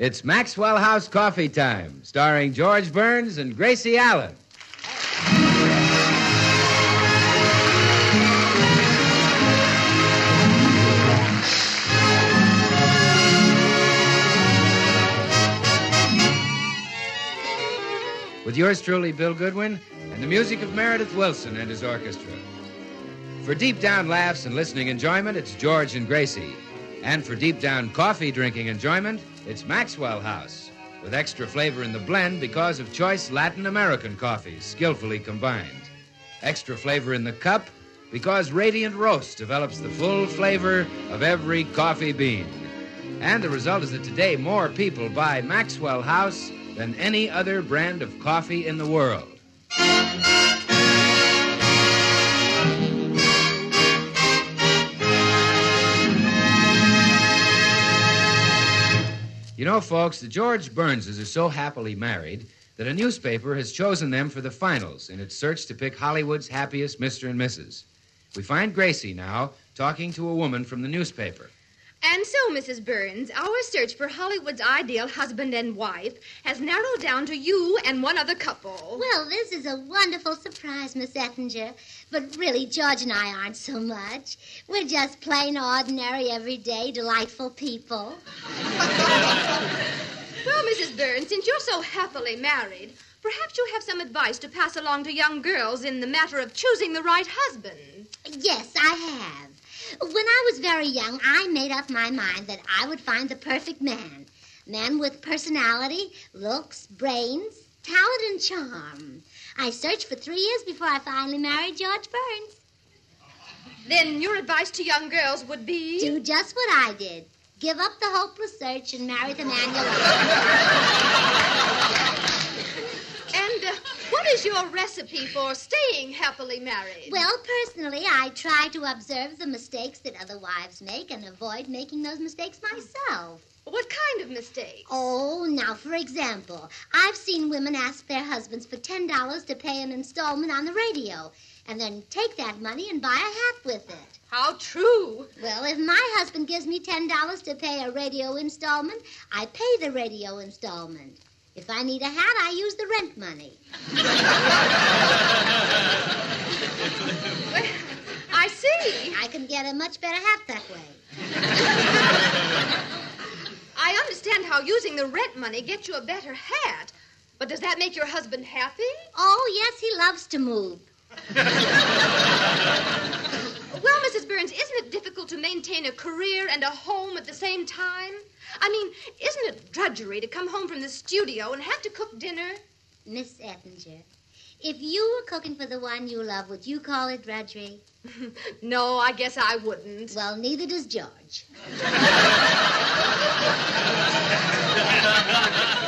It's Maxwell House Coffee Time, starring George Burns and Gracie Allen. With yours truly, Bill Goodwin, and the music of Meredith Willson and his orchestra. For deep down laughs and listening enjoyment, it's George and Gracie. And for deep down coffee drinking enjoyment, it's Maxwell House, with extra flavor in the blend because of choice Latin American coffees skillfully combined. Extra flavor in the cup because Radiant Roast develops the full flavor of every coffee bean. And the result is that today more people buy Maxwell House than any other brand of coffee in the world. You know, folks, the George Burnses are so happily married that a newspaper has chosen them for the finals in its search to pick Hollywood's happiest Mr. and Mrs. We find Gracie now talking to a woman from the newspaper. And so, Mrs. Burns, our search for Hollywood's ideal husband and wife has narrowed down to you and one other couple. Well, this is a wonderful surprise, Miss Ettinger. But really, George and I aren't so much. We're just plain, ordinary, everyday, delightful people. well, Mrs. Burns, since you're so happily married, perhaps you have some advice to pass along to young girls in the matter of choosing the right husband. Yes, I have. When I was very young, I made up my mind that I would find the perfect man. Man with personality, looks, brains, talent, and charm. I searched for three years before I finally married George Burns. Then your advice to young girls would be? Do just what I did. Give up the hopeless search and marry the man you love. what is your recipe for staying happily married? Well, personally, I try to observe the mistakes that other wives make and avoid making those mistakes myself. What kind of mistakes? Oh, now, for example, I've seen women ask their husbands for $10 to pay an installment on the radio and then take that money and buy a hat with it. How true. Well, if my husband gives me $10 to pay a radio installment, I pay the radio installment. If I need a hat, I use the rent money. well, I see. I can get a much better hat that way. I understand how using the rent money gets you a better hat. But does that make your husband happy? Oh, yes, he loves to move. well, Mrs. Burns, isn't it difficult to maintain a career and a home at the same time? I mean, isn't it drudgery to come home from the studio and have to cook dinner? Miss Ettinger, if you were cooking for the one you love, would you call it drudgery? no, I guess I wouldn't. Well, neither does George.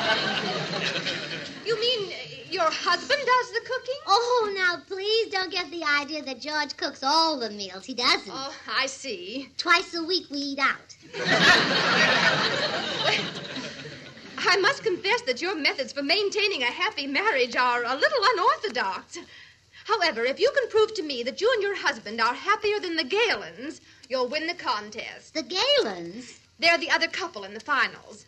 you mean your husband does the cooking? Oh, now please don't get the idea that George cooks all the meals. He doesn't. Oh, I see. Twice a week we eat out. I must confess that your methods for maintaining a happy marriage are a little unorthodox. However, if you can prove to me that you and your husband are happier than the Galens, you'll win the contest. The Galens? They're the other couple in the finals.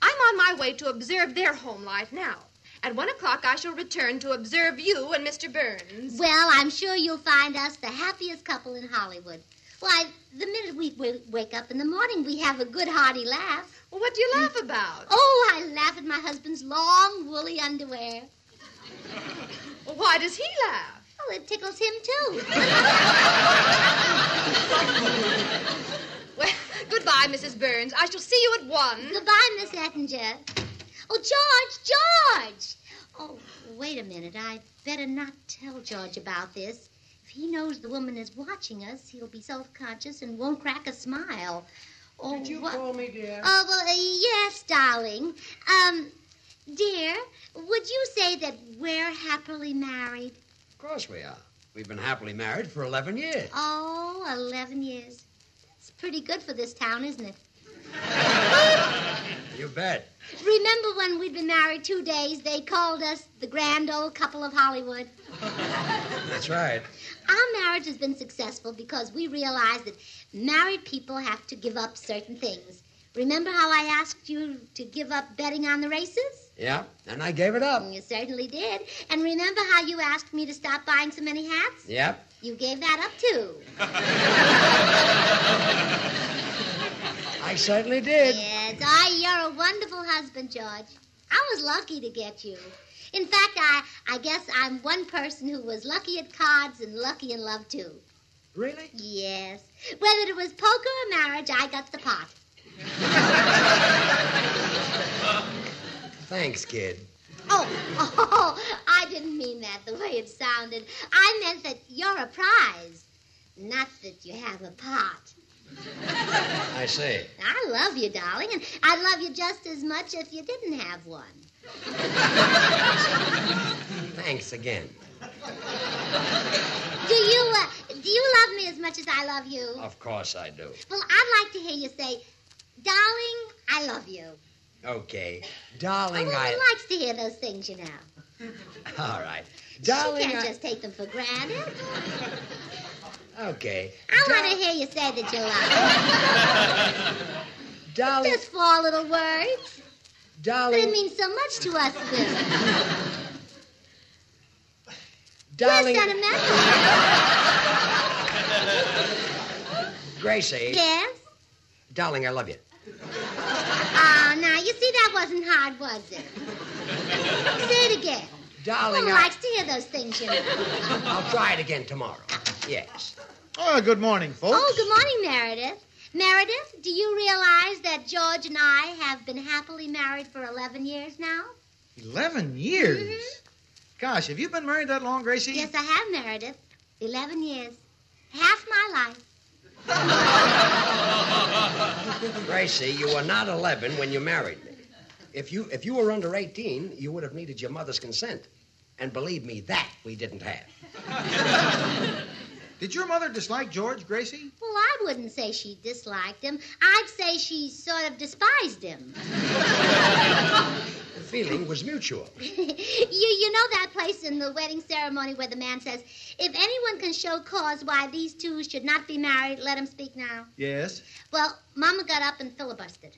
I'm on my way to observe their home life now. At one o'clock, I shall return to observe you and Mr. Burns. Well, I'm sure you'll find us the happiest couple in Hollywood. Why, the minute we wake up in the morning, we have a good, hearty laugh. Well, what do you laugh about? Oh, I laugh at my husband's long, woolly underwear. Well, why does he laugh? Oh, it tickles him, too. well, goodbye, Mrs. Burns. I shall see you at one. Goodbye, Miss Ettinger. Oh, George, George! Oh, wait a minute. I'd better not tell George about this. If he knows the woman is watching us, he'll be self-conscious and won't crack a smile. Oh, Did you call me, dear? Oh, well, uh, yes, darling. Um, dear, would you say that we're happily married? Of course we are. We've been happily married for 11 years. Oh, 11 years. It's pretty good for this town, isn't it? You bet. Remember when we'd been married two days, they called us the grand old couple of Hollywood? That's right. Our marriage has been successful because we realized that married people have to give up certain things. Remember how I asked you to give up betting on the races? Yeah, and I gave it up. Mm, you certainly did. And remember how you asked me to stop buying so many hats? Yep. You gave that up too. I certainly did. Yes, I, you're a wonderful husband, George. I was lucky to get you. In fact, I, I guess I'm one person who was lucky at cards and lucky in love too. Really? Yes. Whether it was poker or marriage, I got the pot. Thanks, kid. Oh, oh, I didn't mean that the way it sounded. I meant that you're a prize, not that you have a pot. I see. I love you, darling, and I'd love you just as much if you didn't have one. Thanks again. Do you, uh, do you love me as much as I love you? Of course I do. Well, I'd like to hear you say, darling, I love you. Okay. Darling, woman I. likes to hear those things, you know. All right. darling. she can't I. just take them for granted. Okay. I want to hear you say that you love me. Darling, Just four little words. But darling, it means so much to us, Bill. darling, You're sentimental. Gracie, yes? darling, I love you. Oh, now, you see, that wasn't hard, was it? Say it again. Darling, Woman I, likes to hear those things, you know. I'll try it again tomorrow. Yes. Oh, good morning, folks. Oh, good morning, Meredith. Meredith, do you realize that George and I have been happily married for 11 years now? Eleven years. Mhm. Gosh, have you been married that long, Gracie? Yes, I have, Meredith. 11 years. Half my life. Gracie, you were not 11 when you married me. If you if you were under 18, you would have needed your mother's consent. And believe me, that we didn't have. Did your mother dislike George, Gracie? Well, I wouldn't say she disliked him. I'd say she sort of despised him. The feeling was mutual. you, you know that place in the wedding ceremony where the man says, if anyone can show cause why these two should not be married, let him speak now. Yes. Well, Mama got up and filibustered.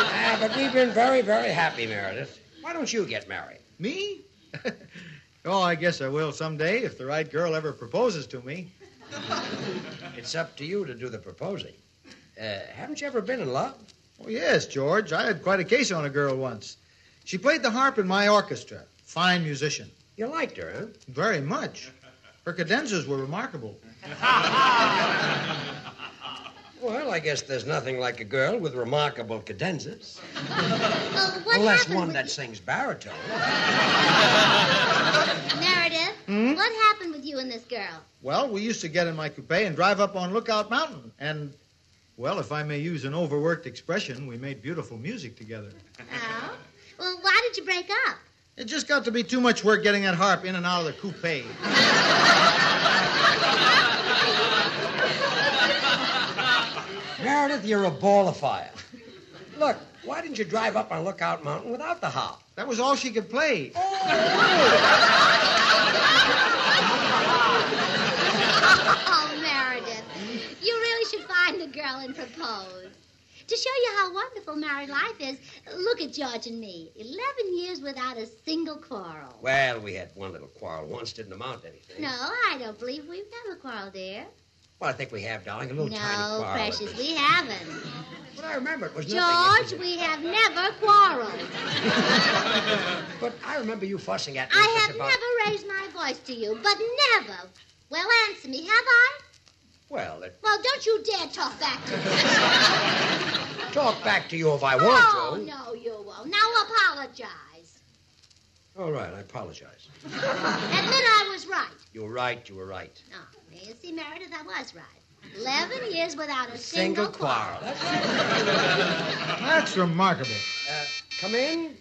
Ah, but we've been very, very happy, Meredith. Why don't you get married? Me? oh, I guess I will someday if the right girl ever proposes to me. It's up to you to do the proposing. Uh, haven't you ever been in love? Oh, yes, George. I had quite a case on a girl once. She played the harp in my orchestra. Fine musician. You liked her, huh? Very much. Her cadenzas were remarkable. Well, I guess there's nothing like a girl with remarkable cadenzas. Well, what Unless one with- that sings baritone. Meredith, Hmm? what happened with you and this girl? Well, we used to get in my coupe and drive up on Lookout Mountain. And, well, if I may use an overworked expression, we made beautiful music together. Oh? Well, why did you break up? It just got to be too much work getting that harp in and out of the coupe. Meredith, you're a ball of fire. Look, why didn't you drive up on Lookout Mountain without the harp? That was all she could play. Oh, Meredith, you really should find a girl and propose. To show you how wonderful married life is, look at George and me. Eleven years without a single quarrel. Well, we had one little quarrel once, didn't amount to anything. No, I don't believe we've ever quarreled, dear. Well, I think we have, darling, a little tiny quarrel. No, precious, we haven't. But I remember it was George, nothing. we have never quarreled. But I remember you fussing at me I have about... never raised my voice to you, but never. Well, answer me, have I? Well, it... Well, don't you dare talk back to me. talk back to you if I want oh, to. Oh, no, you won't. Now apologize. All right, I apologize. Admit I was right. You were right, you were right. No, you see, Meredith, I was right. Eleven years without a Single single, quarrel. quarrel. That's remarkable. Uh, come in.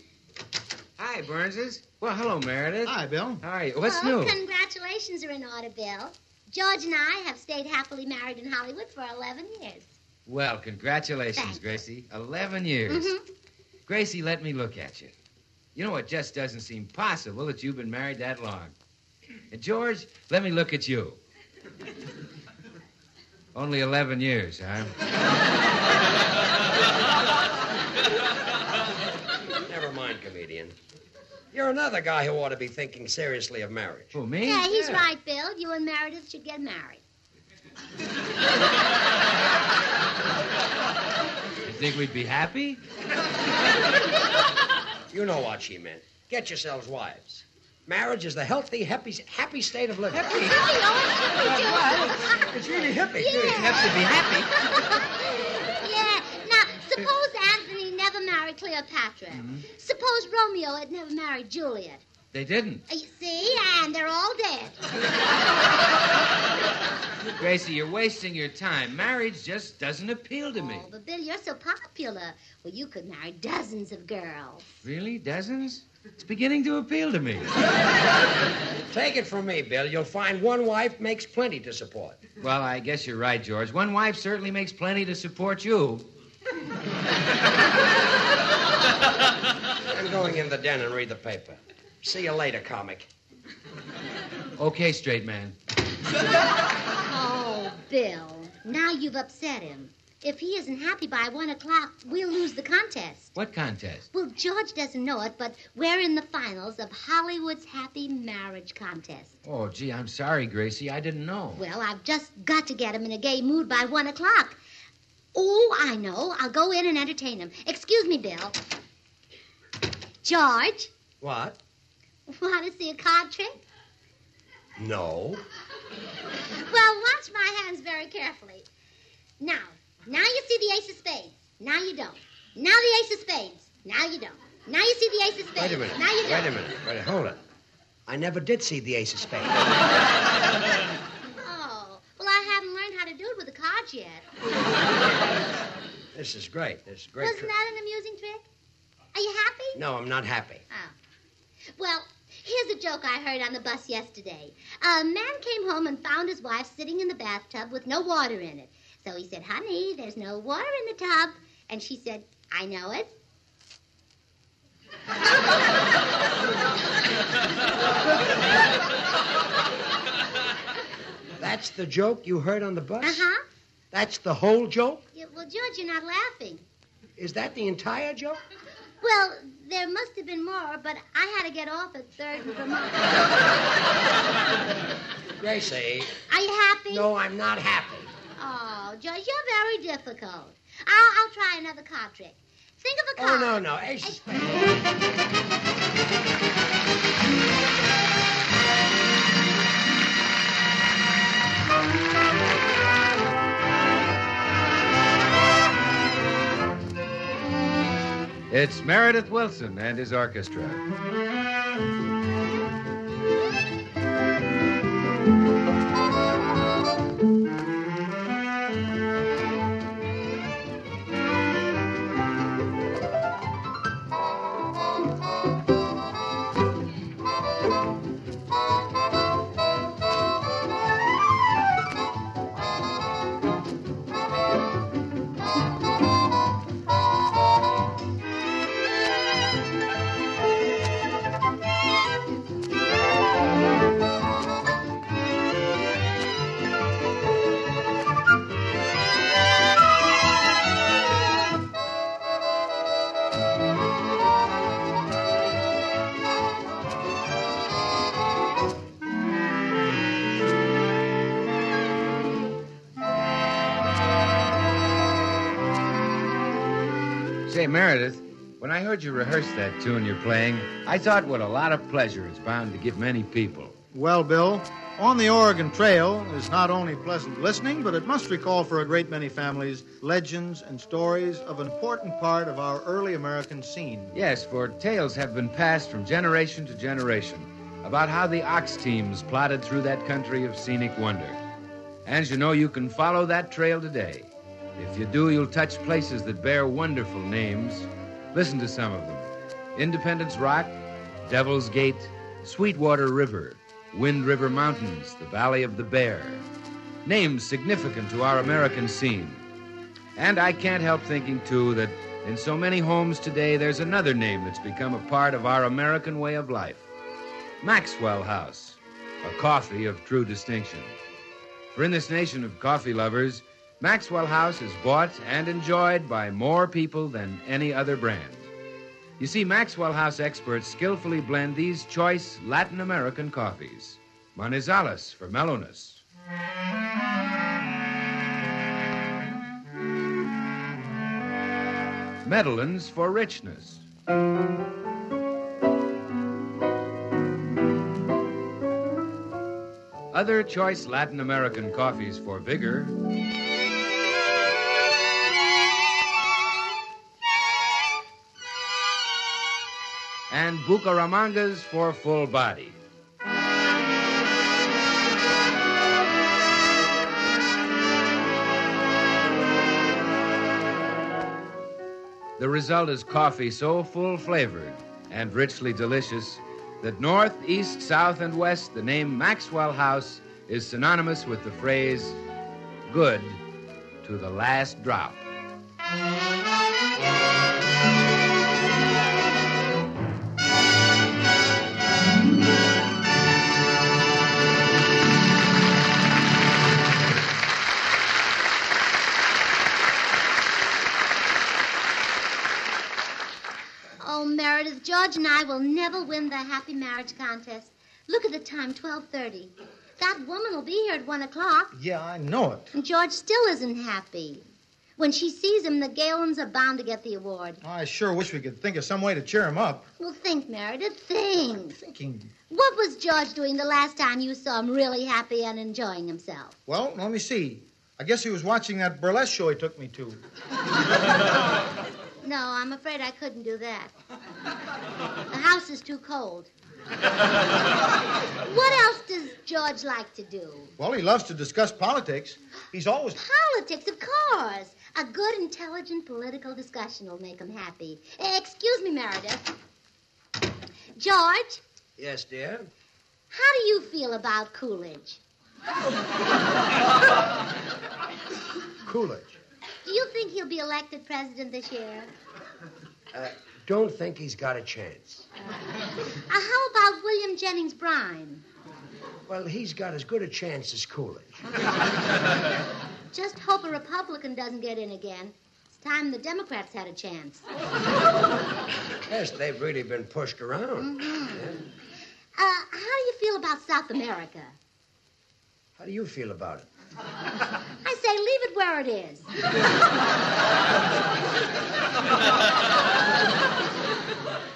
Hi, Burnses. Well, hello, Meredith. Hi, Bill. How are you? What's well, new? congratulations are in order, Bill. George and I have stayed happily married in Hollywood for 11 years. Well, congratulations, Thanks. Gracie. Eleven years. Mhm. Gracie, let me look at you. You know, it just doesn't seem possible that you've been married that long. And George, let me look at you. Only 11 years, huh? Never mind, comedian. You're another guy who ought to be thinking seriously of marriage. Who, me? Yeah, he's right, Bill. You and Meredith should get married. You think we'd be happy? You know what she meant. Get yourselves wives. Marriage is the healthy, happy, happy state of living. Happy, oh, It's really hippie, too. Yeah. have to be happy. yeah. Now, suppose Anthony never married Cleopatra. Mm-hmm. Suppose Romeo had never married Juliet. They didn't. You see, and they're all dead. Gracie, you're wasting your time. Marriage just doesn't appeal to me. Oh, but Bill, you're so popular. Well, you could marry dozens of girls. Really? Dozens? It's beginning to appeal to me. Take it from me, Bill. You'll find one wife makes plenty to support. Well, I guess you're right, George. One wife certainly makes plenty to support you. I'm going in the den and read the paper. See you later, comic. Okay, straight man. Oh, Bill, now you've upset him. If he isn't happy by one o'clock, we'll lose the contest. What contest? Well, George doesn't know it, but we're in the finals of Hollywood's Happy Marriage Contest. Oh, gee, I'm sorry, Gracie. I didn't know. Well, I've just got to get him in a gay mood by one o'clock. Oh, I know. I'll go in and entertain him. Excuse me, Bill. George, What? want to see a card trick? No. Well, watch my hands very carefully. Now, now you see the ace of spades. Now you don't. Now the ace of spades. Now you don't. Now you see the ace of spades. Wait a minute. Now you don't. Wait a minute. Wait a minute. Hold it. I never did see the ace of spades. Oh, well, I haven't learned how to do it with the cards yet. This is great. This is great. Wasn't that an amusing trick? Are you happy? No, I'm not happy. Oh. Well, here's a joke I heard on the bus yesterday. A man came home and found his wife sitting in the bathtub with no water in it. So he said, Honey, there's no water in the tub. And she said, I know it. That's the joke you heard on the bus? Uh huh. That's the whole joke? Yeah, well, George, you're not laughing. Is that the entire joke? Well, there must have been more, but I had to get off at third and Vermont. Gracie. Are you happy? No, I'm not happy. Oh, George, you're very difficult. I'll, I'll try another card trick. Think of a card. Oh, no, no. Ace of It's Meredith Willson and his orchestra. Meredith, when I heard you rehearse that tune you're playing, I thought what a lot of pleasure it's bound to give many people. Well, Bill, On the Oregon Trail is not only pleasant listening, but it must recall for a great many families legends and stories of an important part of our early American scene. Yes, for tales have been passed from generation to generation about how the ox teams plodded through that country of scenic wonder. And you know, you can follow that trail today. If you do, you'll touch places that bear wonderful names. Listen to some of them Independence Rock, Devil's Gate, Sweetwater River, Wind River Mountains, the Valley of the Bear. Names significant to our American scene. And I can't help thinking, too, that in so many homes today, there's another name that's become a part of our American way of life Maxwell House, a coffee of true distinction. For in this nation of coffee lovers, Maxwell House is bought and enjoyed by more people than any other brand. You see, Maxwell House experts skillfully blend these choice Latin American coffees. Manizales for mellowness. Medellins for richness. Other choice Latin American coffees for vigor. And Bucaramangas for full body. The result is coffee so full flavored and richly delicious that north, east, south, and west, the name Maxwell House is synonymous with the phrase good to the last drop. George and I will never win the happy marriage contest. Look at the time, 12.30. That woman will be here at 1 o'clock, Yeah, I know it. and George still isn't happy. When she sees him, the Galens are bound to get the award. I sure wish we could think of some way to cheer him up. Well, think, Meredith, think. Thinking. What was George doing the last time you saw him really happy and enjoying himself? Well, let me see. I guess he was watching that burlesque show he took me to. No, I'm afraid I couldn't do that. The house is too cold. what else does George like to do? Well, he loves to discuss politics. He's always. Politics, of course. A good, intelligent political discussion will make him happy. Eh, excuse me, Meredith. George, Yes, dear? how do you feel about Coolidge? Coolidge. Do you think he'll be elected president this year? Uh, don't think he's got a chance. Uh, how about William Jennings Bryan? Well, he's got as good a chance as Coolidge. Just hope a Republican doesn't get in again. It's time the Democrats had a chance. Yes, they've really been pushed around. Uh, how do you feel about South America? How do you feel about it? I say leave where it is.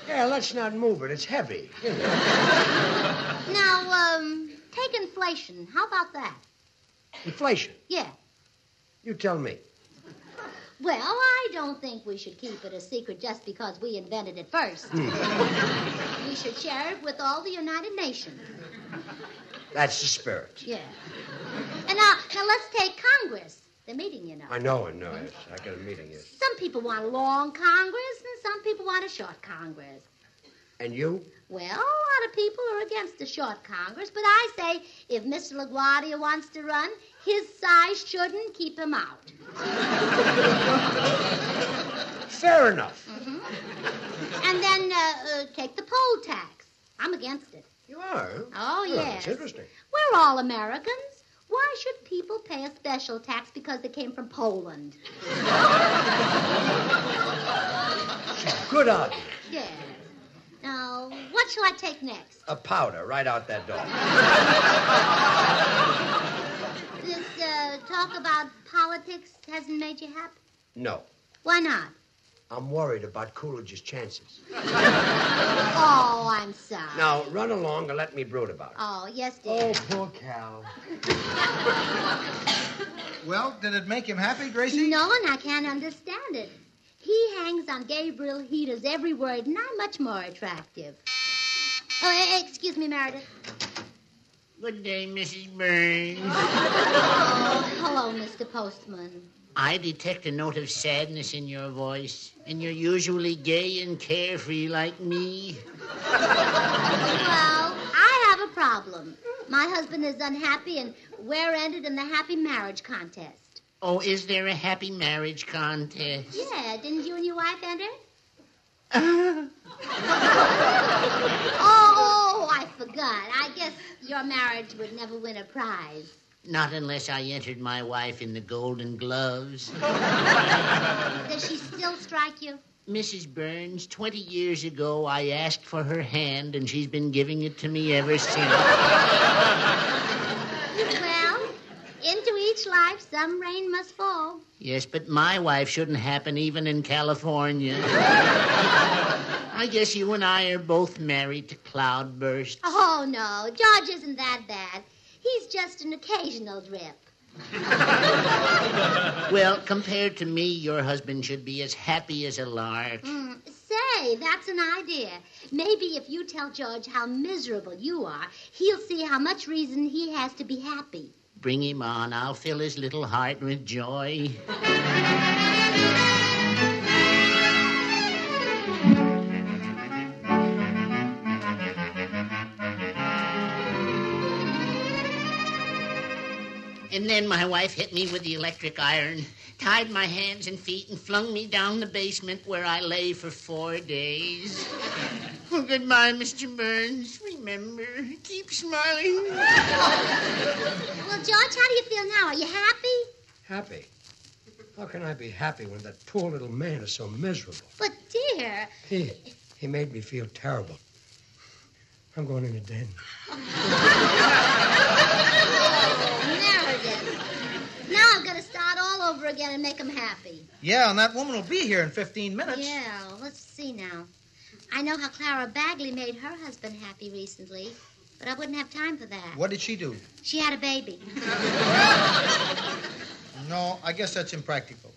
Yeah, let's not move it. It's heavy. Now, um, take inflation. How about that? Inflation. Yeah. You tell me. Well, I don't think we should keep it a secret just because we invented it first. we should share it with all the United Nations. That's the spirit. Yeah. And now, now let's take Congress. They're meeting, you know. I know, I know. Yes, I got a meeting. Yes. Some people want a long Congress, and some people want a short Congress. And you? Well, a lot of people are against the short Congress, but I say if Mr. LaGuardia wants to run, his size shouldn't keep him out. Fair enough. And then uh, uh, take the poll tax. I'm against it. You are? Oh, Oh, yes. It's interesting. We're all Americans. Why should people pay a special tax because they came from Poland? Good argument. Yes. Now, what shall I take next? A powder right out that door. This uh, talk about politics hasn't made you happy? No. Why not? I'm worried about Coolidge's chances. Oh, I'm sorry. Now, run along and let me brood about it. Oh, yes, dear. Oh, poor Cal. Well, did it make him happy, Gracie? No, and I can't understand it. He hangs on Gabriel Heatter's every word, and I'm much more attractive. Oh, excuse me, Meredith. Good day, Mrs. Burns. Oh, hello, Mr. Postman. I detect a note of sadness in your voice, and you're usually gay and carefree like me. Well, I have a problem. My husband is unhappy, and we're ended in the happy marriage contest. Oh, is there a happy marriage contest? Yeah, didn't you and your wife enter? oh, oh, I forgot. I guess your marriage would never win a prize. Not unless I entered my wife in the Golden Gloves. Does she still strike you? Mrs. Burns, 20 years ago, I asked for her hand, and she's been giving it to me ever since. Well, into each life, some rain must fall. yes, but my wife shouldn't happen even in California. I guess you and I are both married to cloudbursts. Oh, no. George isn't that bad. He's just an occasional drip. Well, compared to me, your husband should be as happy as a lark. Mm, say, that's an idea. Maybe if you tell George how miserable you are, he'll see how much reason he has to be happy. Bring him on. I'll fill his little heart with joy. And then my wife hit me with the electric iron, tied my hands and feet, and flung me down the basement where I lay for four days. Oh, goodbye, Mr. Burns. Remember, keep smiling. Well, George, how do you feel now? Are you happy? Happy? How can I be happy when that poor little man is so miserable? But, dear, He, he made me feel terrible. I'm going in a den. Meredith. Now I've got to start all over again and make him happy. Yeah, and that woman will be here in 15 minutes. Yeah, let's see now. I know how Clara Bagley made her husband happy recently, but I wouldn't have time for that. What did she do? She had a baby. No, I guess that's impractical.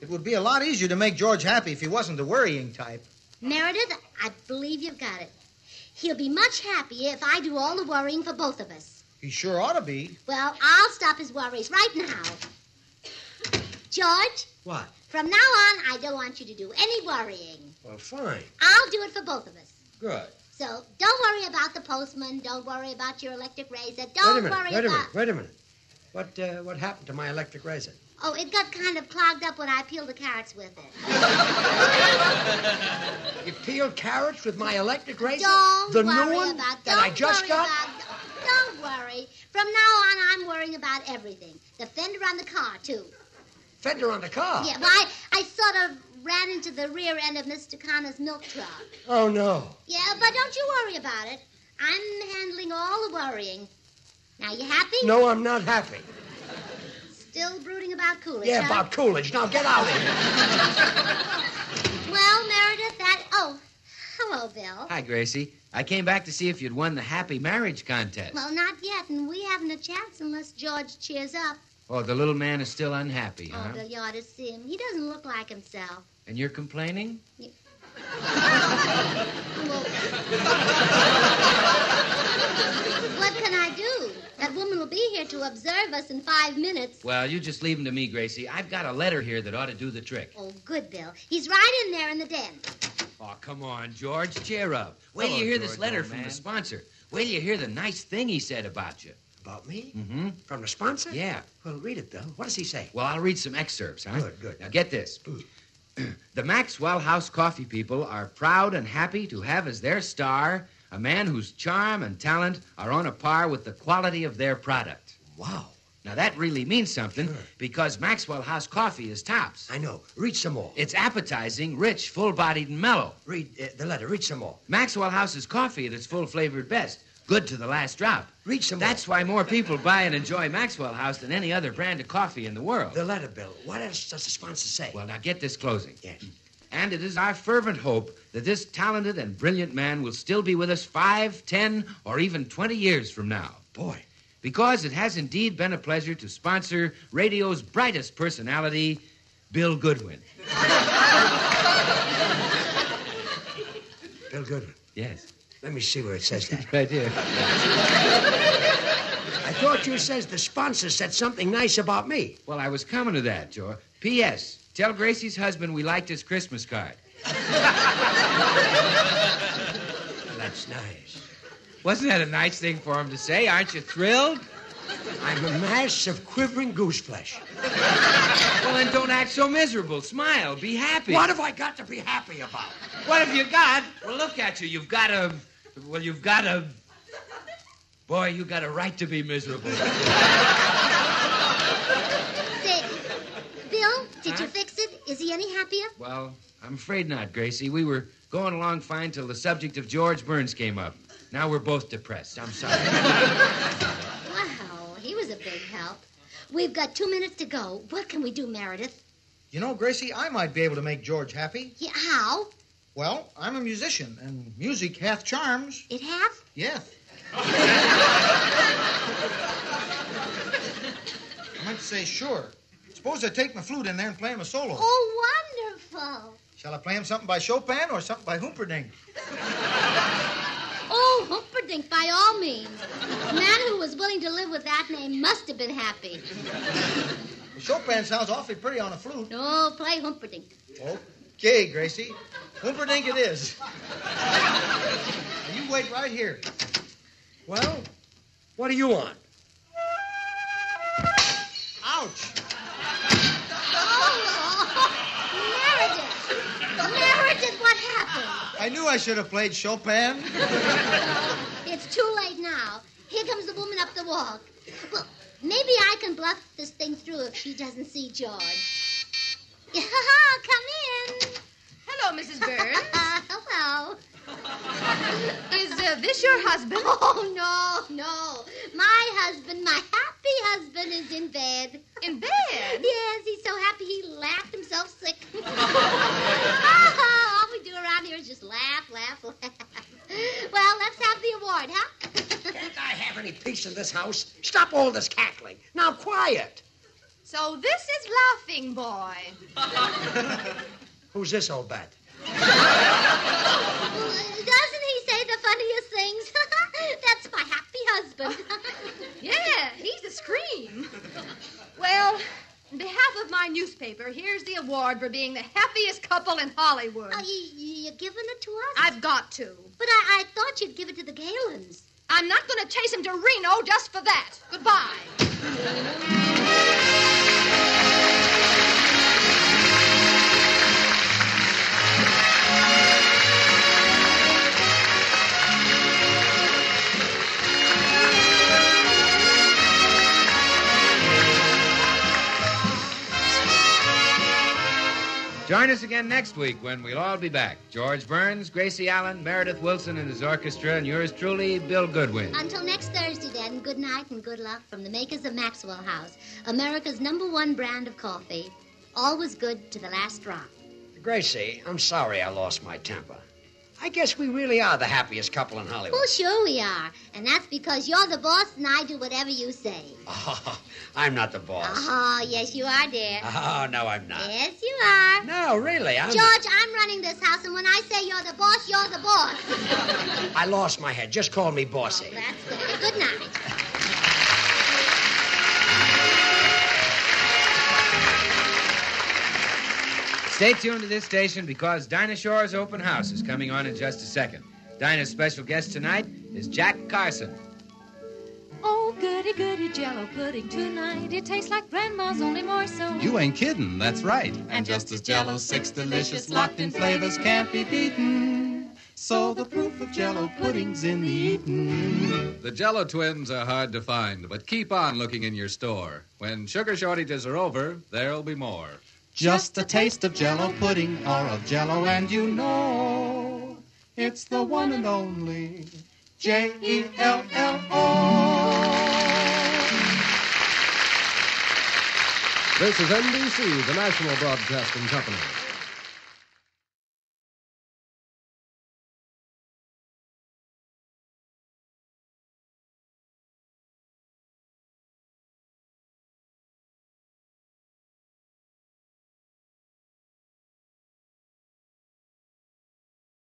It would be a lot easier to make George happy if he wasn't the worrying type. Meredith, I believe you've got it. He'll be much happier if I do all the worrying for both of us. He sure ought to be. Well, I'll stop his worries right now. George, What? from now on, I don't want you to do any worrying. Well, fine. I'll do it for both of us. Good. So don't worry about the postman. Don't worry about your electric razor. Wait Don't a minute. worry Wait a about. minute. Wait a minute. What uh, what happened to my electric razor? Oh, it got kind of clogged up when I peeled the carrots with it. You peeled carrots with my electric razor? Don't the worry new one about. that I just got. About, don't worry. From now on, I'm worrying about everything. The fender on the car too. Fender on the car. Yeah, well, I, I sort of ran into the rear end of Mr. Connor's milk truck. Oh no. Yeah, but don't you worry about it. I'm handling all the worrying. Now, you happy? No, I'm not happy. Still brooding about Coolidge, Yeah, huh? about Coolidge. Now get out of here. Well, Meredith, that. Oh, hello, Bill. Hi, Gracie. I came back to see if you'd won the happy marriage contest. Well, not yet, and we haven't a chance unless George cheers up. Oh, the little man is still unhappy, Oh, huh? Bill, you ought to see him. He doesn't look like himself. And you're complaining? Well, what can I do? That woman will be here to observe us in five minutes. Well, you just leave him to me, Gracie. I've got a letter here that ought to do the trick. Oh, good, Bill. He's right in there in the den. Oh, come on, George. Cheer up. Wait till you hear this letter from man. the sponsor. Wait till you hear the nice thing he said about you. About me? Mm-hmm. From the sponsor? Yeah. Well, read it, though. What does he say? Well, I'll read some excerpts, huh? Good, good. Now, get this. the Maxwell House Coffee people are proud and happy to have as their star a man whose charm and talent are on a par with the quality of their product. Wow. Now, that really means something Sure. because Maxwell House Coffee is tops. I know. Read some more. It's appetizing, rich, full bodied, and mellow. Read uh, the letter. Read some more. Maxwell House's coffee at its full flavored best. Good to the last drop. Read some That's why more people buy and enjoy Maxwell House than any other brand of coffee in the world. The letter, Bill. What else does the sponsor say? Well, now get this closing. Yes. And it is our fervent hope that this talented and brilliant man will still be with us five, ten, or even 20 years from now. Boy. Because it has indeed been a pleasure to sponsor radio's brightest personality, Bill Goodwin. Bill Goodwin. Yes. Let me see where it says that. Right here. I thought you says the sponsor said something nice about me. Well, I was coming to that, Joe. P.S. Tell Gracie's husband we liked his Christmas card. That's nice. Wasn't that a nice thing for him to say? Aren't you thrilled? I'm a mass of quivering goose flesh. Well, then don't act so miserable. Smile. Be happy. What have I got to be happy about? What have you got? Well, look at you. You've got a. Well, you've got a. Boy, you got a right to be miserable. Say, Bill, did Huh? you fix it? Is he any happier? well, I'm afraid not, Gracie. We were going along fine till the subject of George Burns came up. Now we're both depressed. I'm sorry. Wow, he was a big help. We've got two minutes to go. What can we do, Meredith? You know, Gracie, I might be able to make George happy. Yeah, how? Well, I'm a musician, and music hath charms. It hath? Yes. I meant to say sure. Suppose I take my flute in there and play him a solo. Oh, wonderful. Shall I play him something by Chopin or something by Humperdinck? Oh, Humperdinck, by all means. The man who was willing to live with that name must have been happy. Chopin sounds awfully pretty on a flute. Oh, play Humperdinck. Okay, Gracie. Humperdinck it is. You wait right here. Well, what do you want? Ouch! Oh, Meredith. Meredith, what happened? I knew I should have played Chopin. It's too late now. Here comes the woman up the walk. Well, maybe I can bluff this thing through if she doesn't see George. Come in. Hello, Mrs. Burns. Hello. Is uh, this your husband? Oh, no, no. My husband, my happy husband, is in bed. In bed? Yes, he's so happy he laughed himself sick. oh, all we do around here is just laugh, laugh, laugh. Well, let's have the award, huh? Can't I have any peace in this house? Stop all this cackling. Now, quiet. So this is Laughing Boy. Who's this old bat? Well, Doesn't he say the funniest things? That's my happy husband. Yeah, he's a scream. Well, on behalf of my newspaper, here's the award for being the happiest couple in Hollywood. Uh, oh, you, you, you're giving it to us? I've got to. But I, I thought you'd give it to the Galens. I'm not going to chase him to Reno just for that. Goodbye. Join us again next week when we'll all be back. George Burns, Gracie Allen, Meredith Willson and his orchestra, and yours truly, Bill Goodwin. Until next Thursday, then, good night and good luck from the makers of Maxwell House, America's number one brand of coffee. Always good to the last drop. Gracie, I'm sorry I lost my temper. I guess we really are the happiest couple in Hollywood. Well, sure we are. And that's because you're the boss and I do whatever you say. Oh, I'm not the boss. Oh, yes, you are, dear. Oh, no, I'm not. Yes, you are. No, really, I'm. George, I'm running this house, and when I say you're the boss, you're the boss. I lost my head. Just call me bossy. Oh, that's good. Good night. Stay tuned to this station because Dinah Shore's open house is coming on in just a second. Dinah's special guest tonight is Jack Carson. Oh, goody, goody jello pudding tonight. It tastes like grandma's, only more so. You ain't kidding, that's right. And just as Jello's six delicious locked in flavors can't be beaten. So the proof of Jello pudding's in the eating. The Jello twins are hard to find, but keep on looking in your store. When sugar shortages are over, there'll be more. Just a taste of Jello pudding or of Jello, and you know it's the one and only J E L L O. This is NBC, the national broadcasting company.